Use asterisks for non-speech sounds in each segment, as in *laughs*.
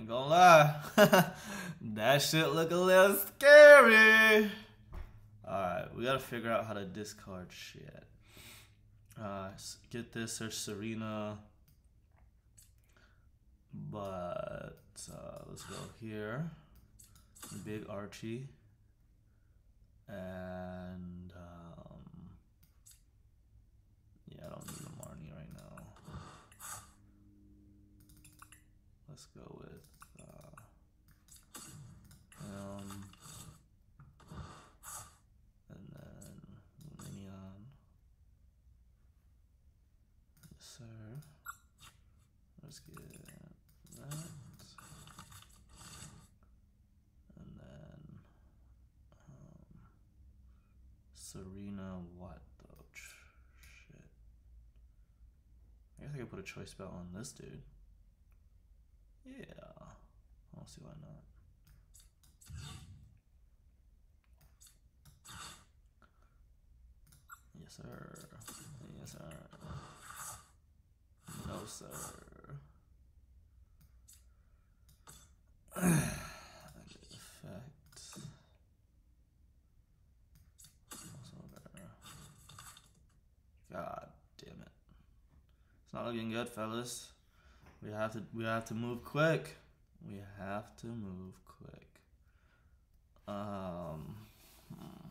ain't gonna lie. *laughs* that shit look a little scary. Alright, we gotta figure out how to discard shit. Uh, get this, there's Serena. But, uh, let's go here. Big Archie. And, um, yeah, I don't need a Marnie right now. Let's go with, uh, um, and then Minion. Yes, sir. Let's get that. And then um, Serena what though? Shit. I guess I could put a choice spell on this dude. Yeah. I don't see why not. Yes, sir. Yes, sir. No, sir. *sighs* Effect. God damn it. It's not looking good, fellas. We have to we have to move quick. We have to move quick. Um hmm.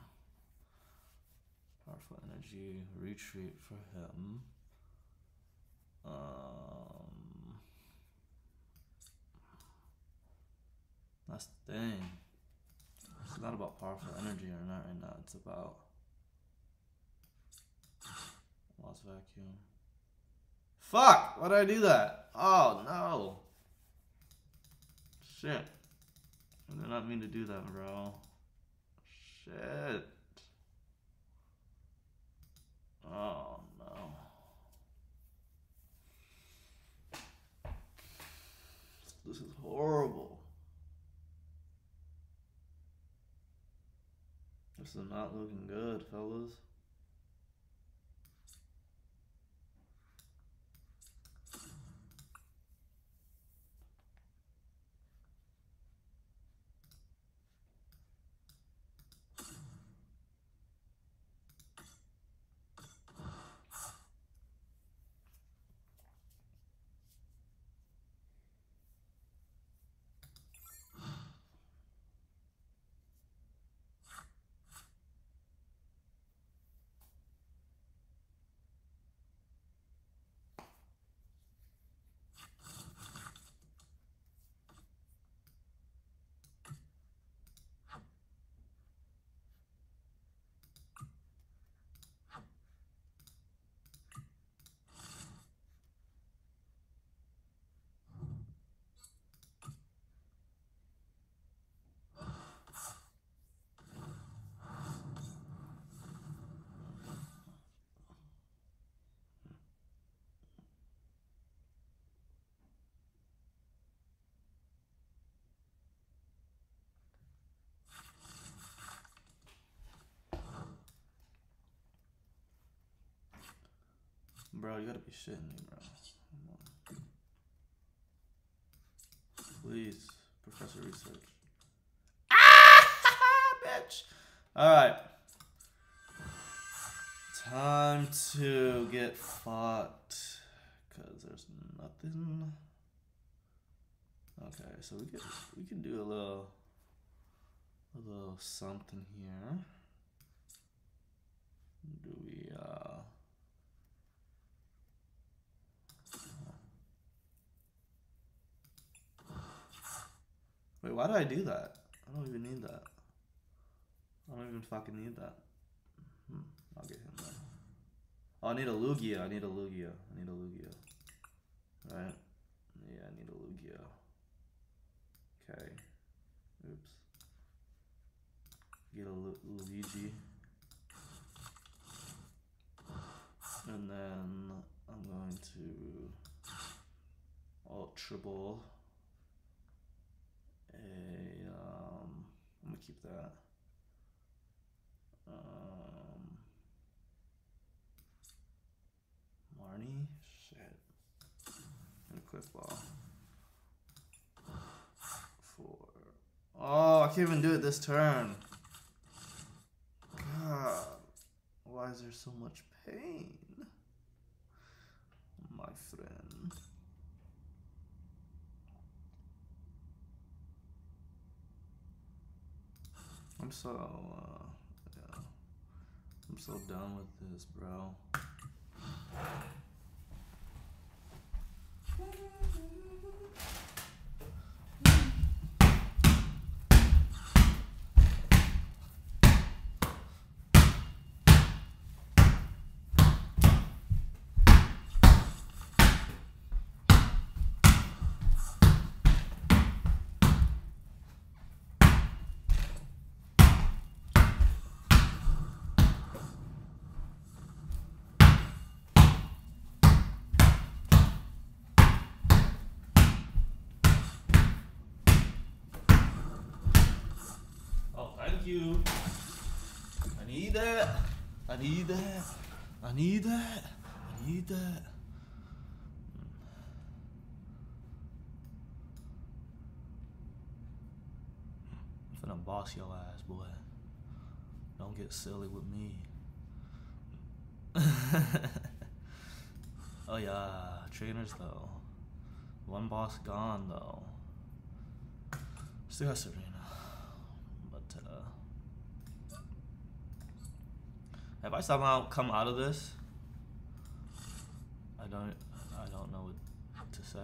Powerful energy retreat for him. Um, that's the thing. It's not about powerful energy or not right now. It's about lost vacuum. Fuck! Why did I do that? Oh no! Shit. I did not mean to do that, bro. Shit. Oh no. This is horrible. This is not looking good, fellas. Bro, you gotta be shitting me, bro. Please, Professor Research. Ah, *laughs* bitch. All right. Time to get fucked. Cause there's nothing. Okay, so we can we can do a little a little something here. Do we uh Wait, why do I do that? I don't even need that. I don't even fucking need that. Hmm, I'll get him then. Oh, I need a Lugia. I need a Lugia. I need a Lugia. Right? Yeah, I need a Lugia. Okay. Oops. Get a Lu Luigi. And then I'm going to Ultra Ball a um I'm gonna keep that. Um Marnie? Shit. And quick ball. can't even do it this turn. God, why is there so much pain? My friend. I'm so, uh, yeah. I'm so done with this, bro. *sighs* Oh, thank you. I need that. I need that. I need that. I need that. I'm finna boss your ass, boy. Don't get silly with me. *laughs* oh yeah, trainers though. One boss gone though. Still got Serena. Uh have I somehow come out of this? I don't I don't know what to say.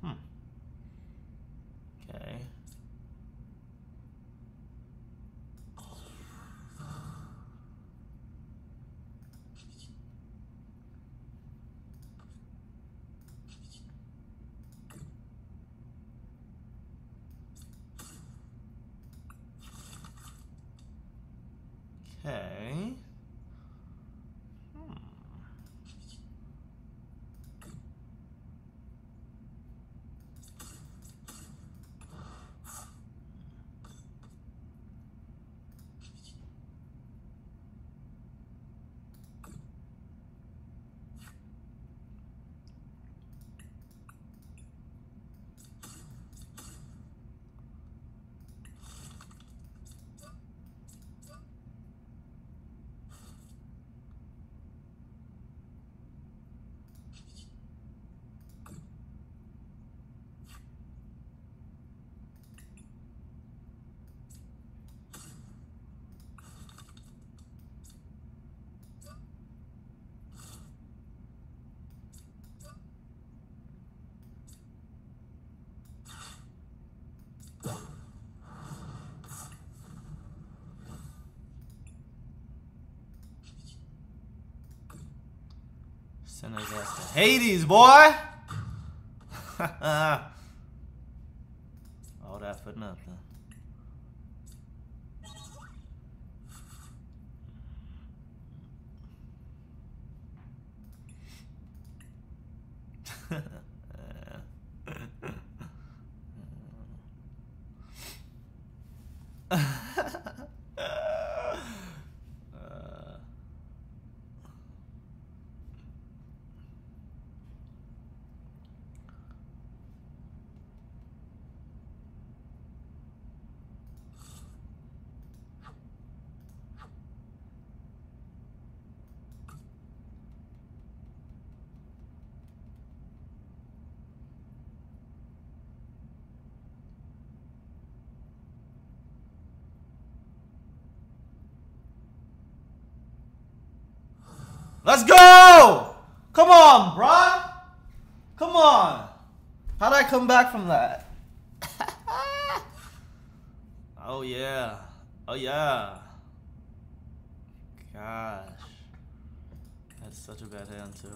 Hmm. Okay. Okay. Hmm. Send his ass to Hades, boy! *laughs* All that for nothing. *laughs* Let's go! Come on, bruh! Come on! How'd I come back from that? *laughs* oh, yeah. Oh, yeah. Gosh. That's such a bad hand, too.